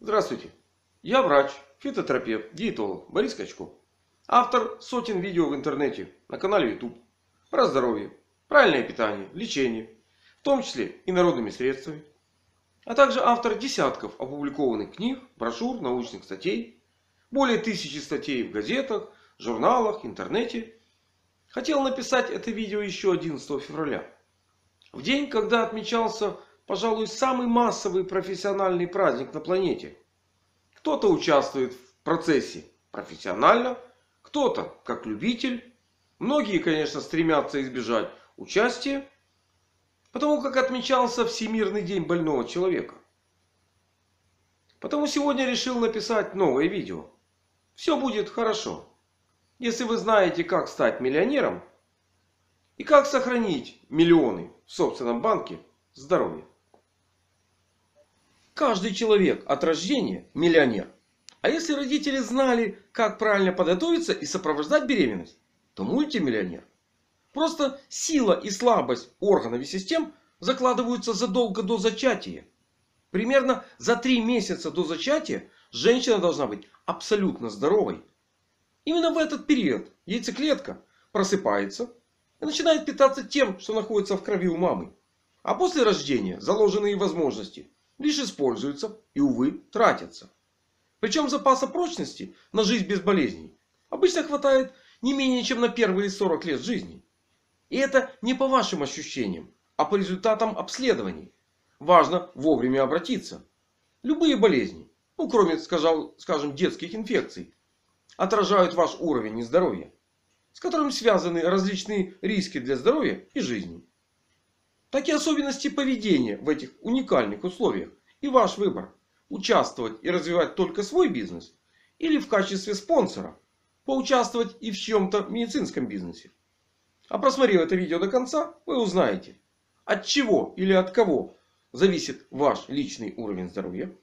Здравствуйте. Я врач, фитотерапевт, диетолог Борис Качков. Автор сотен видео в интернете на канале YouTube про здоровье, правильное питание, лечение, в том числе и народными средствами. А также автор десятков опубликованных книг, брошюр, научных статей, более тысячи статей в газетах, журналах, интернете. Хотел написать это видео еще 11 февраля. В день, когда отмечался пожалуй, самый массовый профессиональный праздник на планете. Кто-то участвует в процессе профессионально, кто-то как любитель. Многие, конечно, стремятся избежать участия, потому как отмечался Всемирный день больного человека. Потому сегодня решил написать новое видео. Все будет хорошо. Если вы знаете, как стать миллионером и как сохранить миллионы в собственном банке здоровья. Каждый человек от рождения миллионер. А если родители знали, как правильно подготовиться и сопровождать беременность, то мультимиллионер. Просто сила и слабость органов и систем закладываются задолго до зачатия. Примерно за три месяца до зачатия женщина должна быть абсолютно здоровой. Именно в этот период яйцеклетка просыпается и начинает питаться тем, что находится в крови у мамы. А после рождения заложенные возможности лишь используются и, увы, тратятся. Причем запаса прочности на жизнь без болезней обычно хватает не менее чем на первые 40 лет жизни. И это не по вашим ощущениям, а по результатам обследований. Важно вовремя обратиться. Любые болезни, ну кроме, скажем, детских инфекций, отражают ваш уровень нездоровья, с которым связаны различные риски для здоровья и жизни так и особенности поведения в этих уникальных условиях. И ваш выбор. Участвовать и развивать только свой бизнес. Или в качестве спонсора. Поучаствовать и в чьем-то медицинском бизнесе. А просмотрев это видео до конца, вы узнаете. От чего или от кого зависит ваш личный уровень здоровья.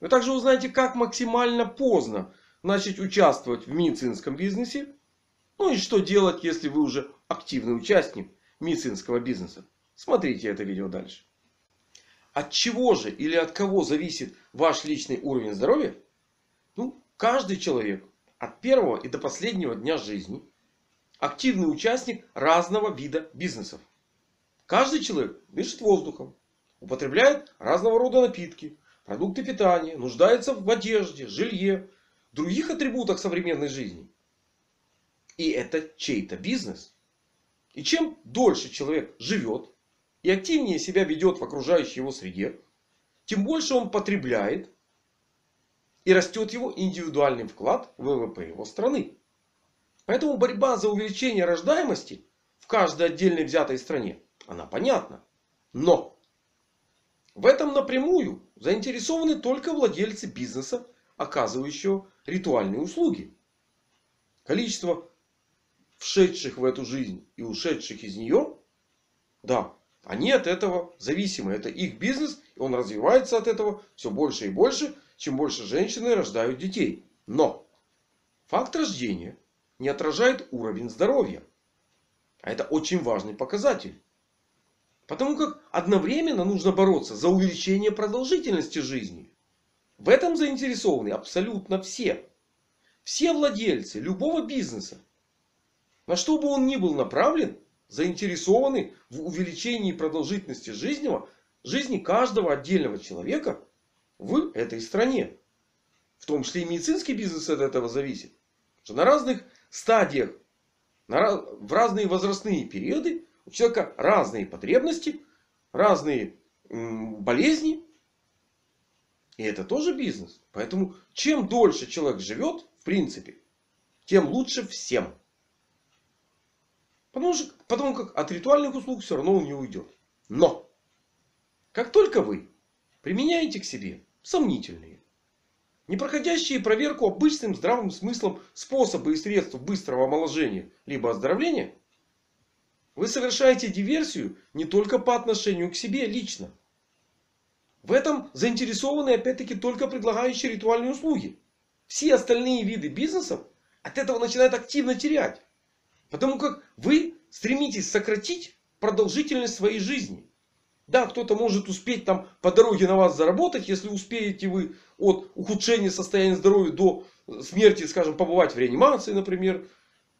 Вы также узнаете, как максимально поздно начать участвовать в медицинском бизнесе. Ну и что делать, если вы уже активный участник медицинского бизнеса. Смотрите это видео дальше. От чего же или от кого зависит ваш личный уровень здоровья? Ну, каждый человек от первого и до последнего дня жизни активный участник разного вида бизнесов. Каждый человек дышит воздухом, употребляет разного рода напитки, продукты питания, нуждается в одежде, жилье, других атрибутах современной жизни. И это чей-то бизнес. И чем дольше человек живет, и активнее себя ведет в окружающей его среде, тем больше он потребляет и растет его индивидуальный вклад в ВВП его страны. Поэтому борьба за увеличение рождаемости в каждой отдельной взятой стране, она понятна. Но в этом напрямую заинтересованы только владельцы бизнеса, оказывающего ритуальные услуги. Количество вшедших в эту жизнь и ушедших из нее, да, они от этого зависимы. Это их бизнес. И он развивается от этого все больше и больше. Чем больше женщины рождают детей. Но факт рождения не отражает уровень здоровья. А это очень важный показатель. Потому как одновременно нужно бороться за увеличение продолжительности жизни. В этом заинтересованы абсолютно все. Все владельцы любого бизнеса. На что бы он ни был направлен, заинтересованы в увеличении продолжительности жизни, жизни каждого отдельного человека в этой стране. В том числе и медицинский бизнес от этого зависит. Что на разных стадиях, в разные возрастные периоды у человека разные потребности, разные болезни. И это тоже бизнес. Поэтому чем дольше человек живет, в принципе, тем лучше всем. Потому, что, потому как от ритуальных услуг все равно он не уйдет. Но! Как только вы применяете к себе сомнительные, не проходящие проверку обычным здравым смыслом способы и средства быстрого омоложения либо оздоровления, вы совершаете диверсию не только по отношению к себе лично. В этом заинтересованы опять-таки только предлагающие ритуальные услуги. Все остальные виды бизнесов от этого начинают активно терять. Потому как вы стремитесь сократить продолжительность своей жизни. Да, кто-то может успеть там по дороге на вас заработать, если успеете вы от ухудшения состояния здоровья до смерти, скажем, побывать в реанимации, например.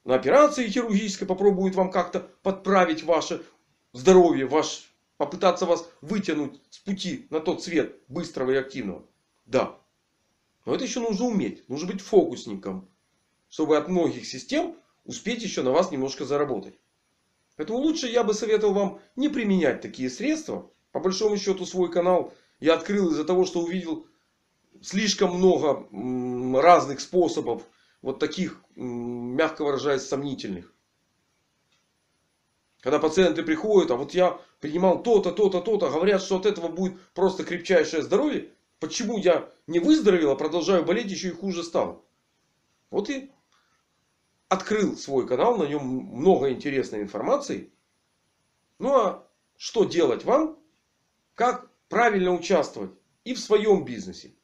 На операции хирургической попробует вам как-то подправить ваше здоровье, ваш, попытаться вас вытянуть с пути на тот свет быстрого и активного. Да. Но это еще нужно уметь. Нужно быть фокусником. Чтобы от многих систем успеть еще на вас немножко заработать. Поэтому лучше я бы советовал вам не применять такие средства. По большому счету свой канал я открыл из-за того, что увидел слишком много разных способов. Вот таких, мягко выражаясь, сомнительных. Когда пациенты приходят, а вот я принимал то-то, то-то, то-то. Говорят, что от этого будет просто крепчайшее здоровье. Почему я не выздоровел, а продолжаю болеть, еще и хуже стало. Вот и открыл свой канал. На нем много интересной информации. Ну а что делать вам? Как правильно участвовать и в своем бизнесе,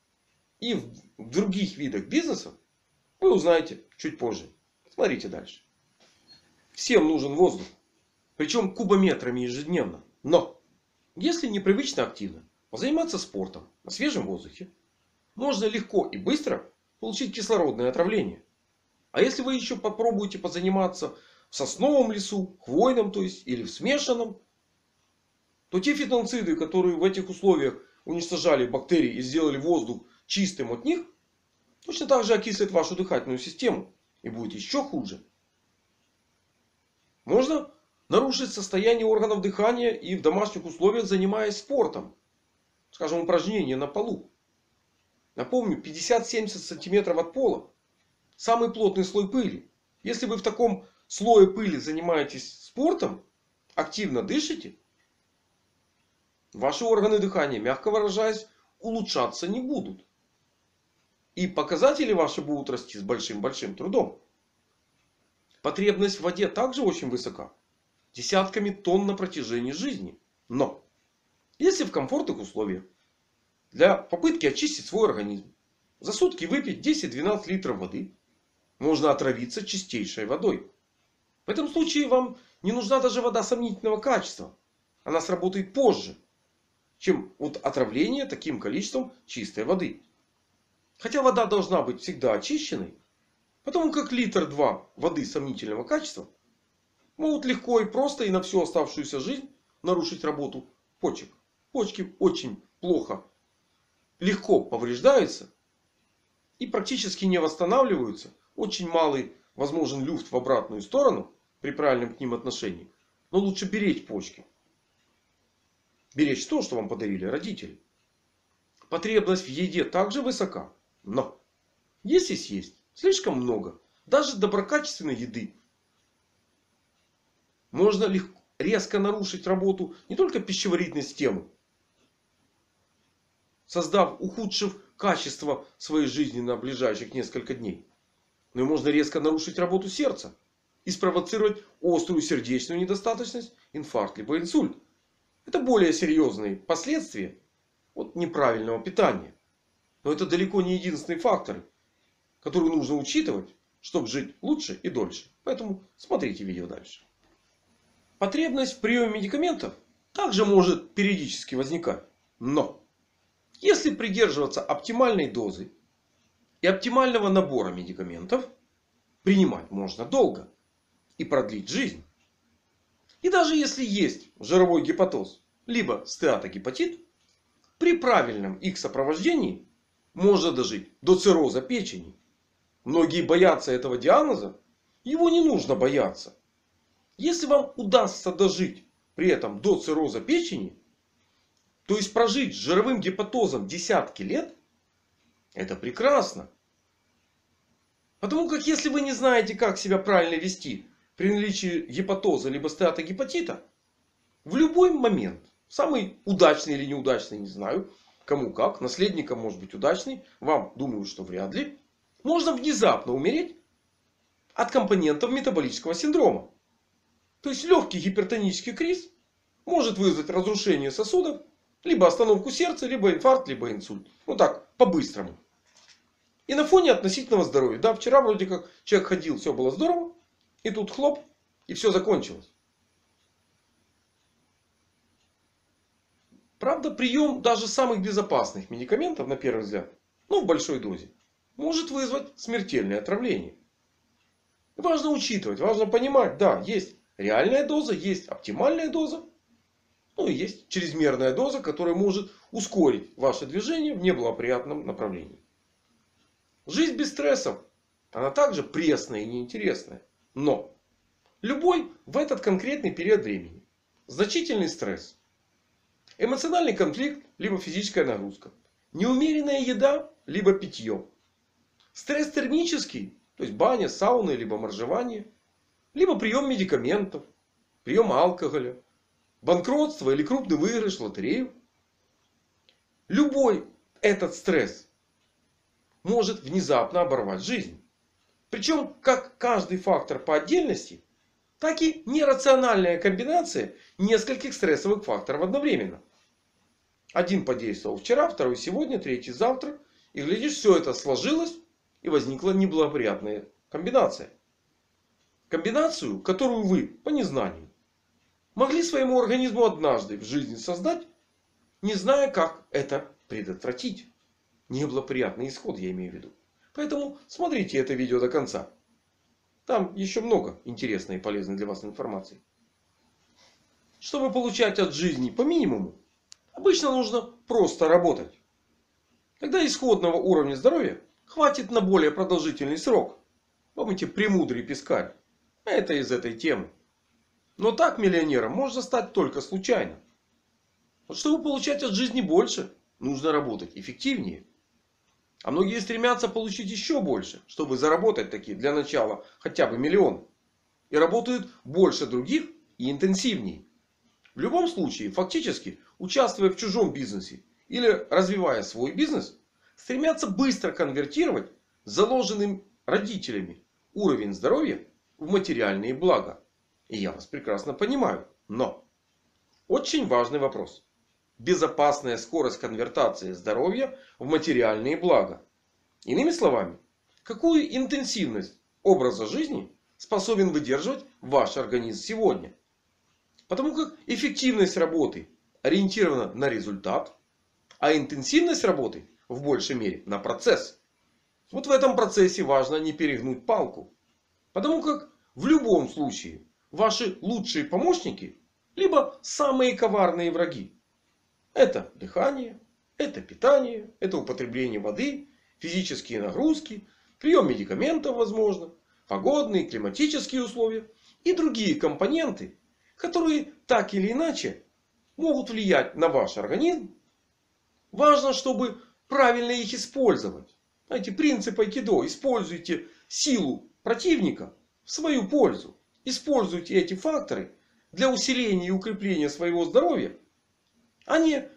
и в других видах бизнеса, вы узнаете чуть позже. Смотрите дальше. Всем нужен воздух. Причем кубометрами ежедневно. Но, если непривычно активно позаниматься спортом на свежем воздухе, можно легко и быстро получить кислородное отравление. А если вы еще попробуете позаниматься в сосновом лесу, хвойном, то есть, или в смешанном, то те фитонциды, которые в этих условиях уничтожали бактерии и сделали воздух чистым от них, точно так же окислят вашу дыхательную систему. И будет еще хуже. Можно нарушить состояние органов дыхания и в домашних условиях занимаясь спортом. Скажем, упражнения на полу. Напомню, 50-70 сантиметров от пола. Самый плотный слой пыли. Если вы в таком слое пыли занимаетесь спортом, активно дышите, ваши органы дыхания, мягко выражаясь, улучшаться не будут. И показатели ваши будут расти с большим-большим трудом. Потребность в воде также очень высока. Десятками тонн на протяжении жизни. Но, если в комфортных условиях, для попытки очистить свой организм, за сутки выпить 10-12 литров воды, можно отравиться чистейшей водой. В этом случае вам не нужна даже вода сомнительного качества. Она сработает позже, чем от отравления таким количеством чистой воды. Хотя вода должна быть всегда очищенной. Потому как литр 2 воды сомнительного качества могут легко и просто и на всю оставшуюся жизнь нарушить работу почек. Почки очень плохо, легко повреждаются и практически не восстанавливаются. Очень малый возможен люфт в обратную сторону при правильном к ним отношении. Но лучше беречь почки. Беречь то, что вам подарили родители. Потребность в еде также высока. Но если съесть слишком много, даже доброкачественной еды, можно легко, резко нарушить работу не только пищеварительной системы, создав, ухудшив качество своей жизни на ближайших несколько дней. Но и можно резко нарушить работу сердца и спровоцировать острую сердечную недостаточность, инфаркт либо инсульт. Это более серьезные последствия от неправильного питания. Но это далеко не единственный фактор, который нужно учитывать, чтобы жить лучше и дольше. Поэтому смотрите видео дальше. Потребность в приеме медикаментов также может периодически возникать. Но если придерживаться оптимальной дозы и оптимального набора медикаментов, принимать можно долго и продлить жизнь. И даже если есть жировой гепатоз, либо стеатогепатит, при правильном их сопровождении можно дожить до цирроза печени. Многие боятся этого диагноза. Его не нужно бояться. Если вам удастся дожить при этом до цирроза печени, то есть прожить с жировым гепатозом десятки лет, это прекрасно. Потому как если вы не знаете, как себя правильно вести при наличии гепатоза либо стеатогепатита, в любой момент, самый удачный или неудачный, не знаю, кому как, наследникам может быть удачный, вам думаю, что вряд ли, можно внезапно умереть от компонентов метаболического синдрома. То есть легкий гипертонический криз может вызвать разрушение сосудов, либо остановку сердца, либо инфаркт, либо инсульт. Ну так, по-быстрому. И на фоне относительного здоровья. Да, вчера вроде как человек ходил, все было здорово. И тут хлоп, и все закончилось. Правда, прием даже самых безопасных медикаментов, на первый взгляд, ну в большой дозе, может вызвать смертельное отравление. Важно учитывать, важно понимать, да, есть реальная доза, есть оптимальная доза. Ну и есть чрезмерная доза, которая может ускорить ваше движение в неблагоприятном направлении. Жизнь без стрессов, она также пресная и неинтересная. Но любой в этот конкретный период времени. Значительный стресс. Эмоциональный конфликт, либо физическая нагрузка. Неумеренная еда, либо питье. Стресс термический, то есть баня, сауна, либо моржевание. Либо прием медикаментов, прием алкоголя, банкротство или крупный выигрыш в лотерею. Любой этот стресс может внезапно оборвать жизнь. Причем как каждый фактор по отдельности, так и нерациональная комбинация нескольких стрессовых факторов одновременно. Один подействовал вчера, второй сегодня, третий завтра. И глядишь, все это сложилось и возникла неблагоприятная комбинация. Комбинацию, которую вы по незнанию могли своему организму однажды в жизни создать, не зная, как это предотвратить. Неблагоприятный исход я имею в виду. Поэтому смотрите это видео до конца. Там еще много интересной и полезной для вас информации. Чтобы получать от жизни по минимуму, обычно нужно просто работать. Тогда исходного уровня здоровья хватит на более продолжительный срок. Помните премудрый пескарь? Это из этой темы. Но так миллионером можно стать только случайно. Вот чтобы получать от жизни больше, нужно работать эффективнее. А многие стремятся получить еще больше, чтобы заработать такие для начала хотя бы миллион. И работают больше других и интенсивнее. В любом случае, фактически, участвуя в чужом бизнесе или развивая свой бизнес, стремятся быстро конвертировать заложенным родителями уровень здоровья в материальные блага. И я вас прекрасно понимаю. Но очень важный вопрос. Безопасная скорость конвертации здоровья в материальные блага. Иными словами, какую интенсивность образа жизни способен выдерживать ваш организм сегодня. Потому как эффективность работы ориентирована на результат, а интенсивность работы в большей мере на процесс. Вот в этом процессе важно не перегнуть палку. Потому как в любом случае ваши лучшие помощники либо самые коварные враги. Это дыхание, это питание, это употребление воды, физические нагрузки, прием медикаментов возможно, погодные, климатические условия и другие компоненты, которые так или иначе могут влиять на ваш организм. Важно, чтобы правильно их использовать. Знаете, принцип айкидо. Используйте силу противника в свою пользу. Используйте эти факторы для усиления и укрепления своего здоровья. Не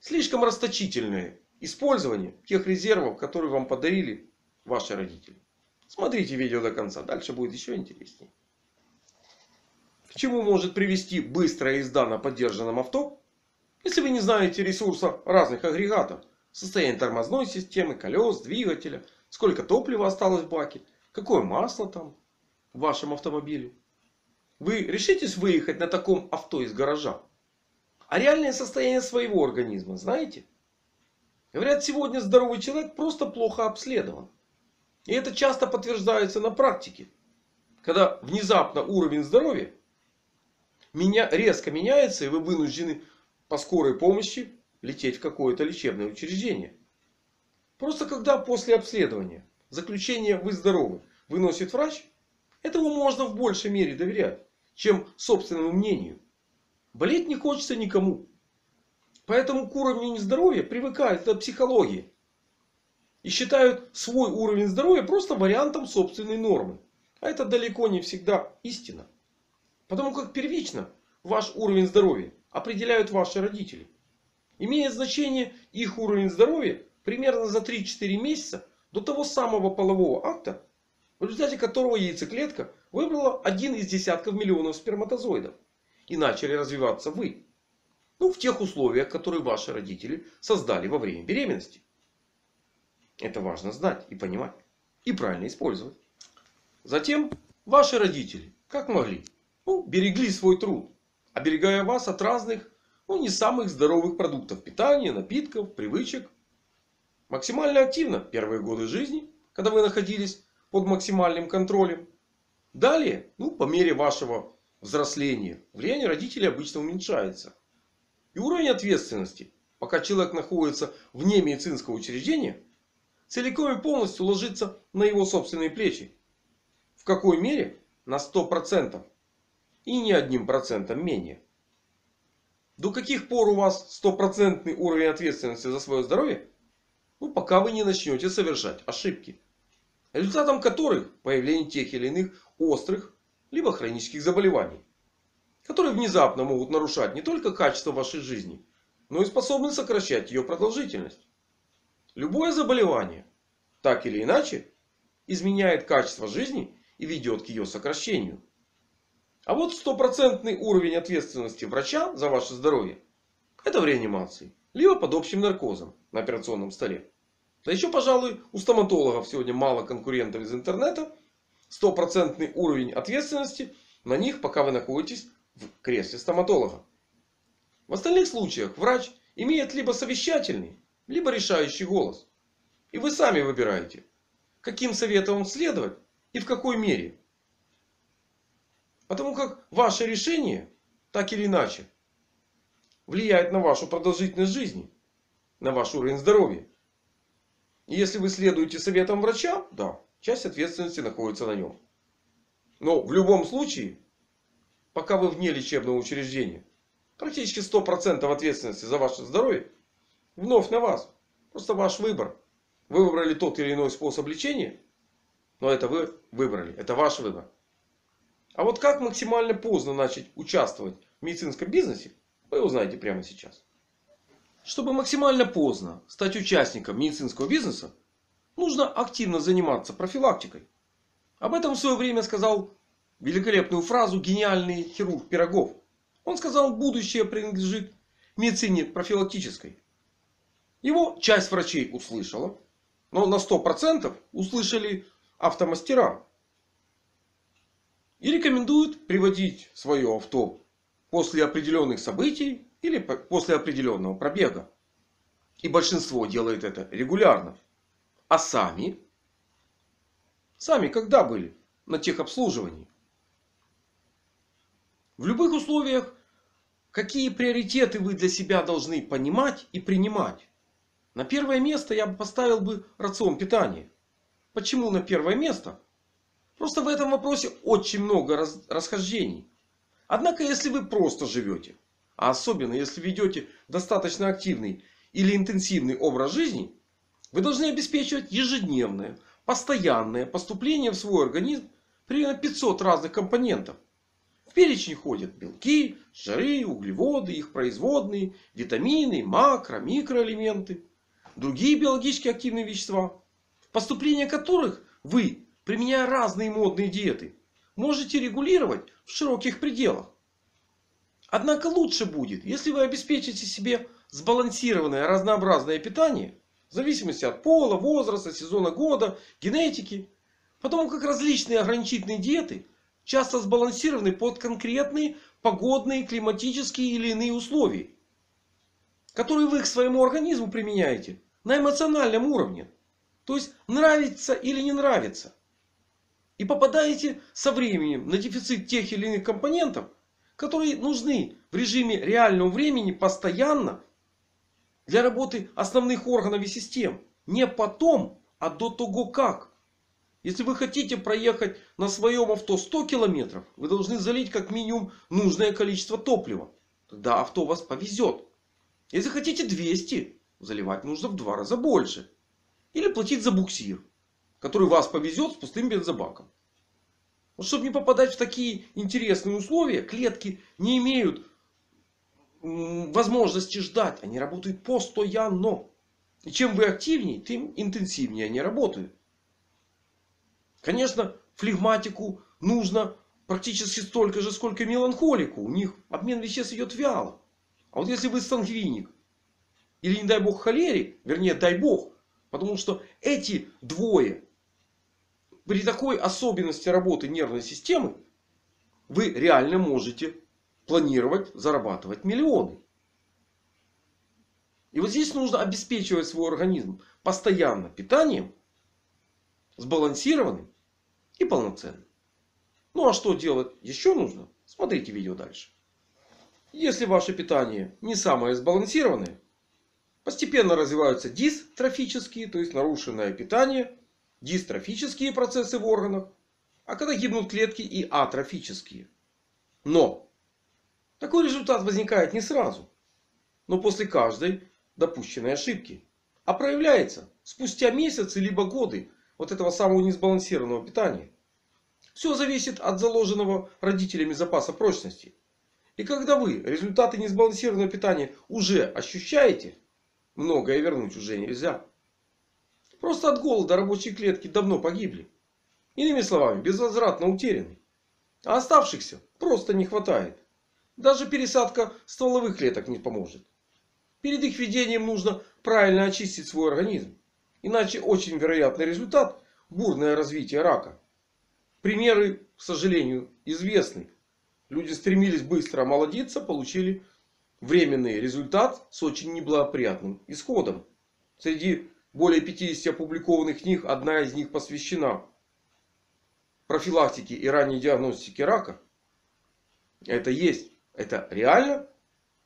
слишком расточительное использование тех резервов, которые вам подарили ваши родители. Смотрите видео до конца. Дальше будет еще интереснее. К чему может привести быстрая езда на поддержанном авто? Если вы не знаете ресурса разных агрегатов. Состояние тормозной системы, колес, двигателя. Сколько топлива осталось в баке. Какое масло там в вашем автомобиле. Вы решитесь выехать на таком авто из гаража? А реальное состояние своего организма знаете? Говорят, сегодня здоровый человек просто плохо обследован. И это часто подтверждается на практике. Когда внезапно уровень здоровья меня, резко меняется, и вы вынуждены по скорой помощи лететь в какое-то лечебное учреждение. Просто когда после обследования заключение «Вы здоровы» выносит врач, этому можно в большей мере доверять, чем собственному мнению. Болеть не хочется никому. Поэтому к уровню нездоровья привыкают до психологии. И считают свой уровень здоровья просто вариантом собственной нормы. А это далеко не всегда истина. Потому как первично ваш уровень здоровья определяют ваши родители. Имеет значение их уровень здоровья примерно за 3-4 месяца до того самого полового акта, в результате которого яйцеклетка выбрала один из десятков миллионов сперматозоидов. И начали развиваться вы. Ну, в тех условиях, которые ваши родители создали во время беременности. Это важно знать и понимать. И правильно использовать. Затем ваши родители, как могли, ну, берегли свой труд. Оберегая вас от разных ну, не самых здоровых продуктов питания, напитков, привычек. Максимально активно первые годы жизни, когда вы находились под максимальным контролем. Далее, ну, по мере вашего взросления, влияние родителей обычно уменьшается. И уровень ответственности, пока человек находится вне медицинского учреждения, целиком и полностью ложится на его собственные плечи. В какой мере? На 100%. И не одним процентом менее. До каких пор у вас стопроцентный уровень ответственности за свое здоровье? Ну, пока вы не начнете совершать ошибки. Результатом которых появление тех или иных острых, либо хронических заболеваний. Которые внезапно могут нарушать не только качество вашей жизни, но и способны сокращать ее продолжительность. Любое заболевание, так или иначе, изменяет качество жизни и ведет к ее сокращению. А вот стопроцентный уровень ответственности врача за ваше здоровье. Это в реанимации. Либо под общим наркозом на операционном столе. Да еще, пожалуй, у стоматологов сегодня мало конкурентов из интернета. Стопроцентный уровень ответственности на них, пока вы находитесь в кресле стоматолога. В остальных случаях врач имеет либо совещательный, либо решающий голос. И вы сами выбираете, каким советом следовать и в какой мере. Потому как ваше решение, так или иначе, влияет на вашу продолжительность жизни. На ваш уровень здоровья. И если вы следуете советам врача, да, часть ответственности находится на нем. Но в любом случае, пока вы вне лечебного учреждения, практически 100% ответственности за ваше здоровье вновь на вас. Просто ваш выбор. Вы выбрали тот или иной способ лечения. Но это вы выбрали. Это ваш выбор. А вот как максимально поздно начать участвовать в медицинском бизнесе, вы узнаете прямо сейчас. Чтобы максимально поздно стать участником медицинского бизнеса, нужно активно заниматься профилактикой. Об этом в свое время сказал великолепную фразу гениальный хирург Пирогов. Он сказал, будущее принадлежит медицине профилактической. Его часть врачей услышала. Но на 100% услышали автомастера. И рекомендуют приводить свое авто после определенных событий или после определенного пробега. И большинство делает это регулярно. А сами? Сами когда были на техобслуживании? В любых условиях, какие приоритеты вы для себя должны понимать и принимать? На первое место я бы поставил бы рацион питания. Почему на первое место? Просто в этом вопросе очень много раз, расхождений. Однако, если вы просто живете, а особенно если ведете достаточно активный или интенсивный образ жизни, вы должны обеспечивать ежедневное, постоянное поступление в свой организм примерно 500 разных компонентов. В перечень входят белки, жиры, углеводы, их производные, витамины, макро, микроэлементы, другие биологически активные вещества, поступление которых вы применяя разные модные диеты, можете регулировать в широких пределах. Однако лучше будет, если вы обеспечите себе сбалансированное разнообразное питание, зависимости от пола, возраста, сезона года, генетики. Потому как различные ограничительные диеты часто сбалансированы под конкретные погодные, климатические или иные условия. Которые вы к своему организму применяете на эмоциональном уровне. То есть нравится или не нравится. И попадаете со временем на дефицит тех или иных компонентов, которые нужны в режиме реального времени постоянно для работы основных органов и систем. Не потом, а до того как. Если вы хотите проехать на своем авто 100 километров, вы должны залить как минимум нужное количество топлива. Тогда авто вас повезет. Если хотите 200, заливать нужно в два раза больше. Или платить за буксир который вас повезет с пустым бензобаком. Вот чтобы не попадать в такие интересные условия, клетки не имеют возможности ждать. Они работают постоянно. И чем вы активнее, тем интенсивнее они работают. Конечно, флегматику нужно практически столько же, сколько меланхолику. У них обмен веществ идет вяло. А вот если вы сангвиник, или не дай бог холерик, вернее дай бог, потому что эти двое при такой особенности работы нервной системы вы реально можете планировать зарабатывать миллионы. И вот здесь нужно обеспечивать свой организм постоянно питанием, сбалансированным и полноценным. Ну а что делать еще нужно? Смотрите видео дальше. Если ваше питание не самое сбалансированное, постепенно развиваются дистрофические, то есть нарушенное питание, дистрофические процессы в органах, а когда гибнут клетки и атрофические. Но такой результат возникает не сразу, но после каждой допущенной ошибки. А проявляется спустя месяцы либо годы вот этого самого несбалансированного питания. Все зависит от заложенного родителями запаса прочности. И когда вы результаты несбалансированного питания уже ощущаете, многое вернуть уже нельзя. Просто от голода рабочие клетки давно погибли. Иными словами, безвозвратно утеряны. А оставшихся просто не хватает. Даже пересадка стволовых клеток не поможет. Перед их введением нужно правильно очистить свой организм. Иначе очень вероятный результат – бурное развитие рака. Примеры, к сожалению, известны. Люди стремились быстро омолодиться, получили временный результат с очень неблагоприятным исходом. Среди более 50 опубликованных книг одна из них посвящена профилактике и ранней диагностике рака. Это есть. Это реально.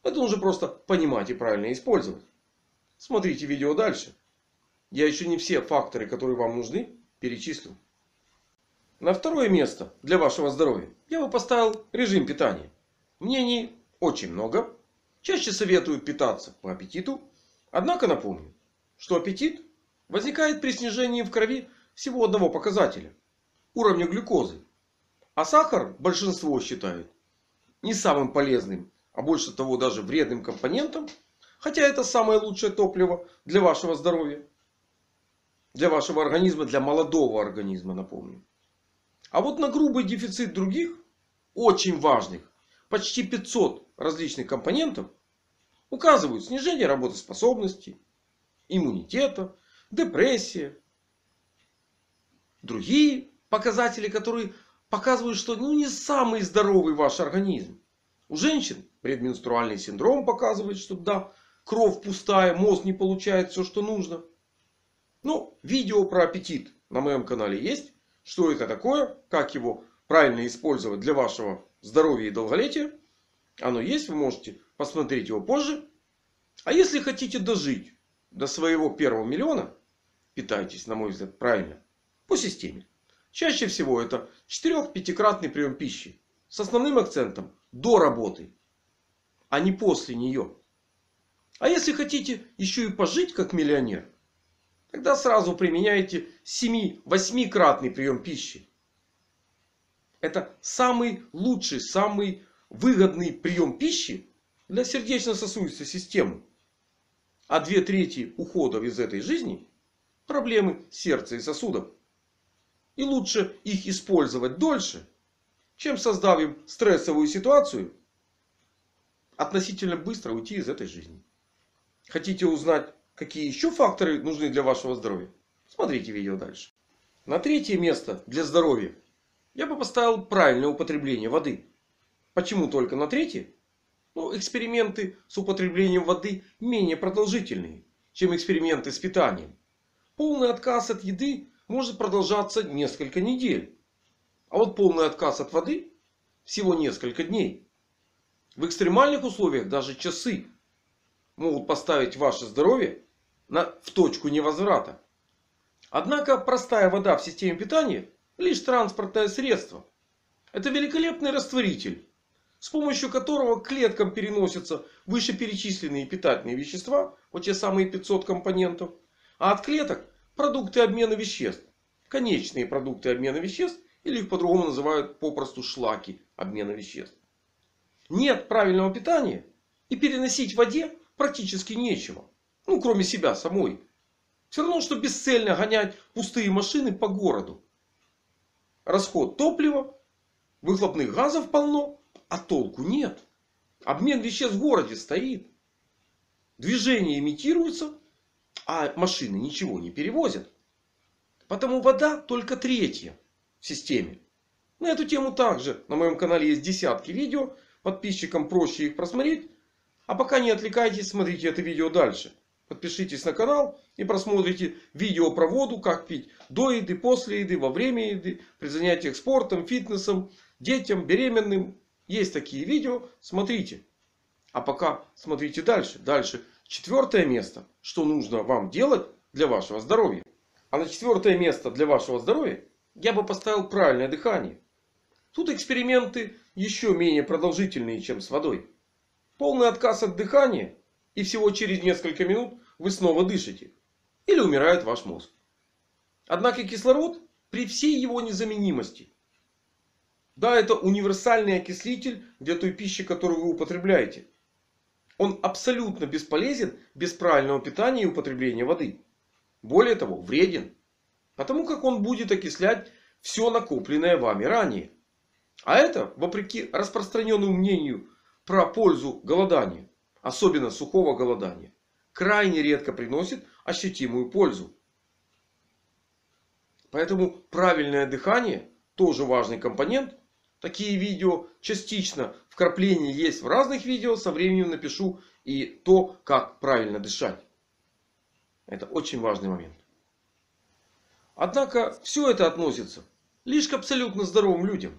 Это нужно просто понимать и правильно использовать. Смотрите видео дальше. Я еще не все факторы, которые вам нужны, перечислил. На второе место для вашего здоровья я бы поставил режим питания. Мнений очень много. Чаще советуют питаться по аппетиту. Однако напомню, что аппетит возникает при снижении в крови всего одного показателя. Уровня глюкозы. А сахар большинство считает не самым полезным, а больше того даже вредным компонентом. Хотя это самое лучшее топливо для вашего здоровья. Для вашего организма, для молодого организма, напомню. А вот на грубый дефицит других, очень важных, почти 500 различных компонентов, указывают снижение работоспособности, иммунитета, депрессия. Другие показатели, которые показывают, что ну, не самый здоровый ваш организм. У женщин предменструальный синдром показывает, что да, кровь пустая, мозг не получает все, что нужно. Ну, видео про аппетит на моем канале есть. Что это такое? Как его правильно использовать для вашего здоровья и долголетия? Оно есть. Вы можете посмотреть его позже. А если хотите дожить до своего первого миллиона, питайтесь, на мой взгляд, правильно. По системе. Чаще всего это 4-5-кратный прием пищи. С основным акцентом до работы. А не после нее. А если хотите еще и пожить как миллионер. Тогда сразу применяйте 7-8-кратный прием пищи. Это самый лучший, самый выгодный прием пищи для сердечно-сосудистой системы. А две трети уходов из этой жизни проблемы сердца и сосудов. И лучше их использовать дольше, чем создав им стрессовую ситуацию, относительно быстро уйти из этой жизни. Хотите узнать Какие еще факторы нужны для вашего здоровья? Смотрите видео дальше. На третье место для здоровья я бы поставил правильное употребление воды. Почему только на третье? Ну, эксперименты с употреблением воды менее продолжительные, чем эксперименты с питанием. Полный отказ от еды может продолжаться несколько недель. А вот полный отказ от воды всего несколько дней. В экстремальных условиях даже часы могут поставить ваше здоровье на, в точку невозврата. Однако простая вода в системе питания лишь транспортное средство. Это великолепный растворитель, с помощью которого к клеткам переносятся вышеперечисленные питательные вещества, вот те самые 500 компонентов, а от клеток продукты обмена веществ, конечные продукты обмена веществ, или их по-другому называют попросту шлаки обмена веществ. Нет правильного питания и переносить в воде практически нечего. Ну, кроме себя самой. Все равно, что бесцельно гонять пустые машины по городу. Расход топлива, выхлопных газов полно, а толку нет. Обмен веществ в городе стоит. Движение имитируется, а машины ничего не перевозят. Потому вода только третья в системе. На эту тему также на моем канале есть десятки видео. Подписчикам проще их просмотреть. А пока не отвлекайтесь, смотрите это видео дальше. Подпишитесь на канал и просмотрите видео про воду, как пить до еды, после еды, во время еды, при занятиях спортом, фитнесом, детям, беременным. Есть такие видео, смотрите. А пока смотрите дальше. Дальше четвертое место, что нужно вам делать для вашего здоровья. А на четвертое место для вашего здоровья я бы поставил правильное дыхание. Тут эксперименты еще менее продолжительные, чем с водой. Полный отказ от дыхания и всего через несколько минут вы снова дышите. Или умирает ваш мозг. Однако кислород при всей его незаменимости. Да, это универсальный окислитель для той пищи, которую вы употребляете. Он абсолютно бесполезен без правильного питания и употребления воды. Более того, вреден. Потому как он будет окислять все накопленное вами ранее. А это, вопреки распространенному мнению про пользу голодания, особенно сухого голодания, крайне редко приносит ощутимую пользу. Поэтому правильное дыхание тоже важный компонент. Такие видео частично вкрапления есть в разных видео. Со временем напишу и то, как правильно дышать. Это очень важный момент. Однако все это относится лишь к абсолютно здоровым людям.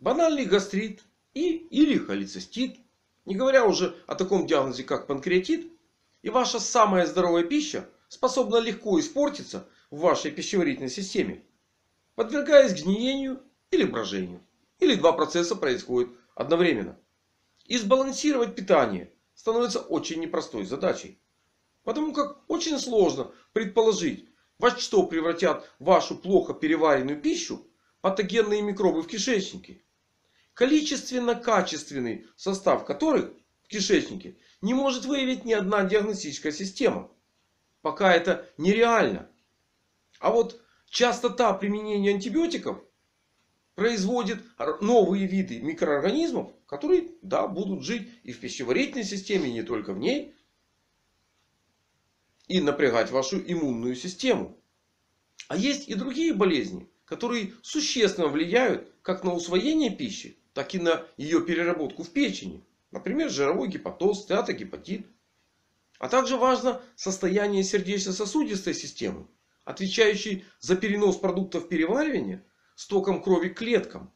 Банальный гастрит и или холецистит. Не говоря уже о таком диагнозе, как панкреатит. И ваша самая здоровая пища способна легко испортиться в вашей пищеварительной системе. Подвергаясь гниению или брожению. Или два процесса происходят одновременно. И сбалансировать питание становится очень непростой задачей. Потому как очень сложно предположить, во что превратят вашу плохо переваренную пищу патогенные микробы в кишечнике. Количественно-качественный состав которых в кишечнике не может выявить ни одна диагностическая система. Пока это нереально. А вот частота применения антибиотиков производит новые виды микроорганизмов, которые да, будут жить и в пищеварительной системе, и не только в ней и напрягать вашу иммунную систему. А есть и другие болезни, которые существенно влияют как на усвоение пищи, так и на ее переработку в печени. Например, жировой гепатоз, стеатогепатит. А также важно состояние сердечно-сосудистой системы, отвечающей за перенос продуктов переваривания с током крови к клеткам.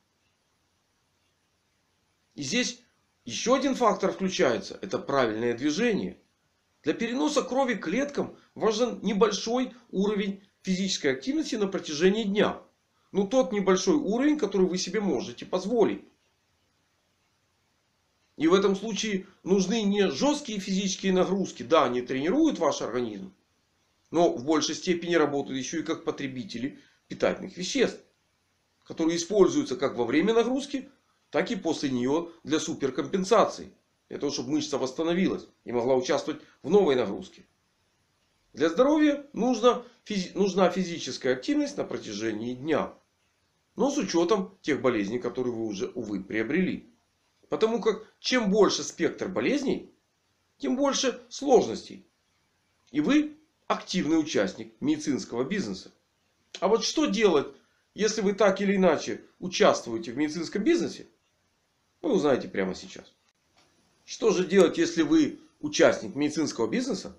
И здесь еще один фактор включается. Это правильное движение. Для переноса крови к клеткам важен небольшой уровень физической активности на протяжении дня. Но тот небольшой уровень, который вы себе можете позволить. И в этом случае нужны не жесткие физические нагрузки. Да, они тренируют ваш организм. Но в большей степени работают еще и как потребители питательных веществ. Которые используются как во время нагрузки, так и после нее для суперкомпенсации. Для того, чтобы мышца восстановилась и могла участвовать в новой нагрузке. Для здоровья нужна, физи нужна физическая активность на протяжении дня. Но с учетом тех болезней, которые вы уже, увы, приобрели. Потому как чем больше спектр болезней, тем больше сложностей. И вы активный участник медицинского бизнеса. А вот что делать, если вы так или иначе участвуете в медицинском бизнесе, вы узнаете прямо сейчас. Что же делать, если вы участник медицинского бизнеса?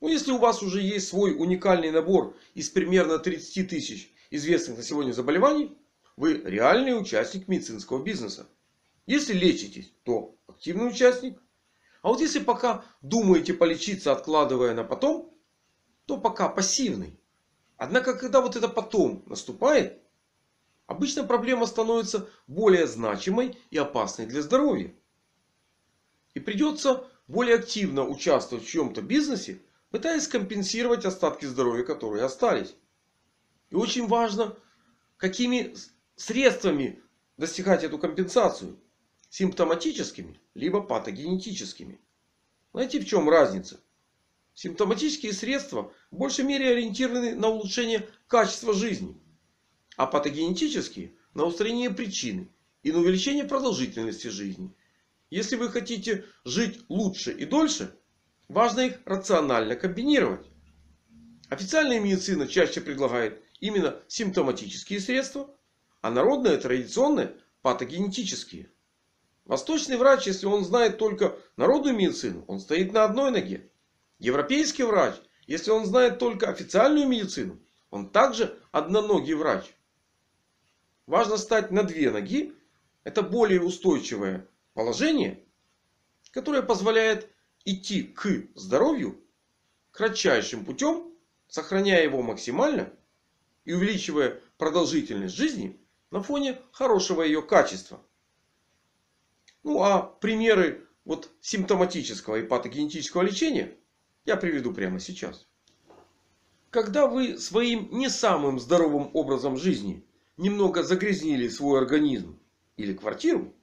Ну, если у вас уже есть свой уникальный набор из примерно 30 тысяч известных на сегодня заболеваний, вы реальный участник медицинского бизнеса. Если лечитесь, то активный участник. А вот если пока думаете полечиться, откладывая на потом, то пока пассивный. Однако, когда вот это потом наступает, обычно проблема становится более значимой и опасной для здоровья. И придется более активно участвовать в чьем-то бизнесе, пытаясь компенсировать остатки здоровья, которые остались. И очень важно, какими средствами достигать эту компенсацию. Симптоматическими, либо патогенетическими. Знаете, в чем разница? Симптоматические средства в большей мере ориентированы на улучшение качества жизни. А патогенетические на устранение причины и на увеличение продолжительности жизни. Если вы хотите жить лучше и дольше, важно их рационально комбинировать. Официальная медицина чаще предлагает именно симптоматические средства, а народные традиционные патогенетические. Восточный врач, если он знает только народную медицину, он стоит на одной ноге. Европейский врач, если он знает только официальную медицину, он также одноногий врач. Важно стать на две ноги. Это более устойчивое положение, которое позволяет идти к здоровью кратчайшим путем, сохраняя его максимально и увеличивая продолжительность жизни на фоне хорошего ее качества. Ну а примеры вот симптоматического и патогенетического лечения я приведу прямо сейчас. Когда вы своим не самым здоровым образом жизни немного загрязнили свой организм или квартиру,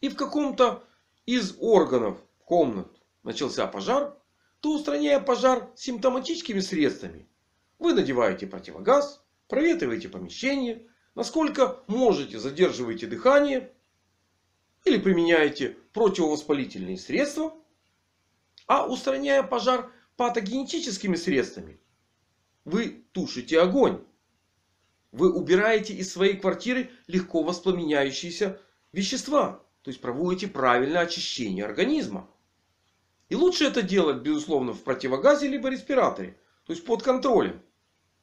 и в каком-то из органов комнат начался пожар, то устраняя пожар симптоматическими средствами, вы надеваете противогаз, проветриваете помещение, насколько можете задерживаете дыхание или применяете противовоспалительные средства, а устраняя пожар патогенетическими средствами, вы тушите огонь. Вы убираете из своей квартиры легко воспламеняющиеся вещества. То есть проводите правильное очищение организма. И лучше это делать, безусловно, в противогазе либо респираторе. То есть под контролем.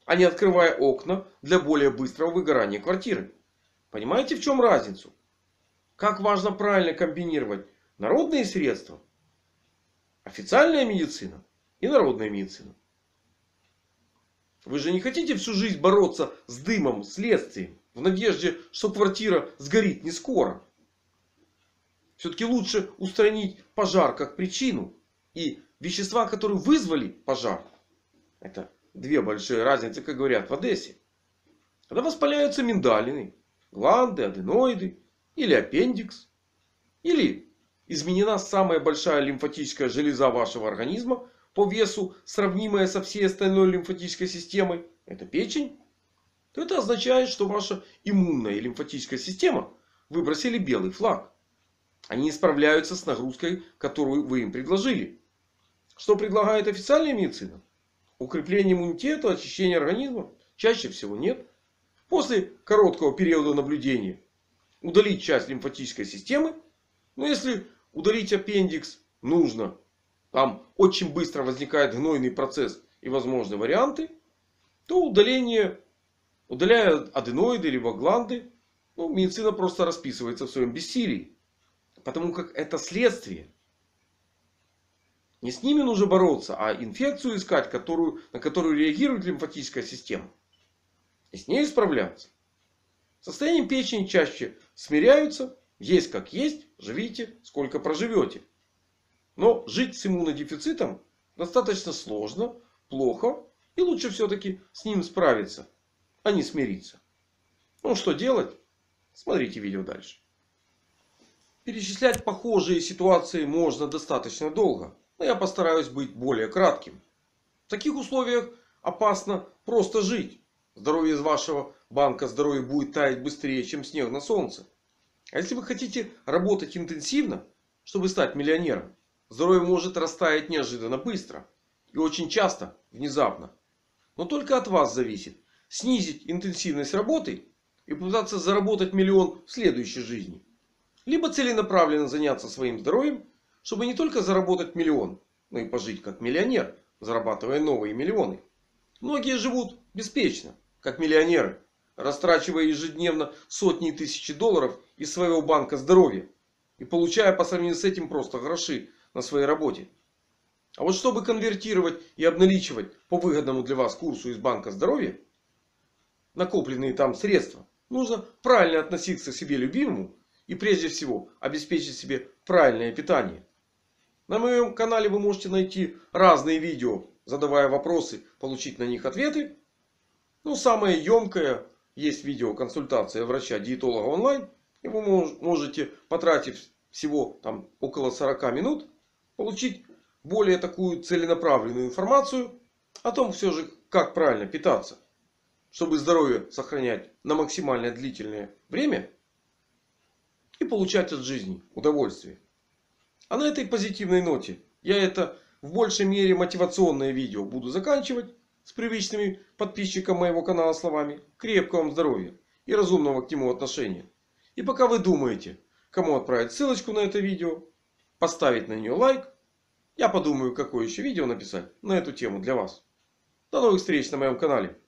А не открывая окна для более быстрого выгорания квартиры. Понимаете в чем разницу? Как важно правильно комбинировать народные средства, официальная медицина и народная медицина. Вы же не хотите всю жизнь бороться с дымом, следствием. В надежде, что квартира сгорит не скоро. Все-таки лучше устранить пожар как причину. И вещества, которые вызвали пожар. Это две большие разницы, как говорят в Одессе. Когда воспаляются миндалины, гланды, аденоиды. Или аппендикс. Или изменена самая большая лимфатическая железа вашего организма по весу сравнимая со всей остальной лимфатической системой, это печень, то это означает, что ваша иммунная и лимфатическая система выбросили белый флаг. Они справляются с нагрузкой, которую вы им предложили. Что предлагает официальная медицина? Укрепление иммунитета, очищение организма? Чаще всего нет. После короткого периода наблюдения удалить часть лимфатической системы. Но если удалить аппендикс нужно там очень быстро возникает гнойный процесс и возможны варианты, то удаление, удаляя аденоиды либо гланды, ну, медицина просто расписывается в своем бессилии. Потому как это следствие. Не с ними нужно бороться, а инфекцию искать, которую, на которую реагирует лимфатическая система. И с ней справляться. Состоянием печени чаще смиряются. Есть как есть. Живите сколько проживете. Но жить с иммунодефицитом достаточно сложно, плохо. И лучше все-таки с ним справиться, а не смириться. Ну что делать? Смотрите видео дальше. Перечислять похожие ситуации можно достаточно долго. Но я постараюсь быть более кратким. В таких условиях опасно просто жить. Здоровье из вашего банка здоровья будет таять быстрее, чем снег на солнце. А если вы хотите работать интенсивно, чтобы стать миллионером, Здоровье может растаять неожиданно быстро. И очень часто, внезапно. Но только от вас зависит. Снизить интенсивность работы и попытаться заработать миллион в следующей жизни. Либо целенаправленно заняться своим здоровьем, чтобы не только заработать миллион, но и пожить как миллионер, зарабатывая новые миллионы. Многие живут беспечно, как миллионеры, растрачивая ежедневно сотни и тысячи долларов из своего банка здоровья. И получая по сравнению с этим просто гроши на своей работе. А вот чтобы конвертировать и обналичивать по выгодному для вас курсу из банка здоровья накопленные там средства, нужно правильно относиться к себе любимому и прежде всего обеспечить себе правильное питание. На моем канале вы можете найти разные видео, задавая вопросы, получить на них ответы. Ну, самое емкое есть видео консультация врача-диетолога онлайн. И вы можете, потратив всего там около 40 минут, получить более такую целенаправленную информацию о том все же, как правильно питаться. Чтобы здоровье сохранять на максимально длительное время. И получать от жизни удовольствие. А на этой позитивной ноте я это в большей мере мотивационное видео буду заканчивать. С привычными подписчикам моего канала словами. Крепкого вам здоровья и разумного к нему отношения. И пока вы думаете, кому отправить ссылочку на это видео, поставить на нее лайк. Я подумаю, какое еще видео написать на эту тему для вас. До новых встреч на моем канале.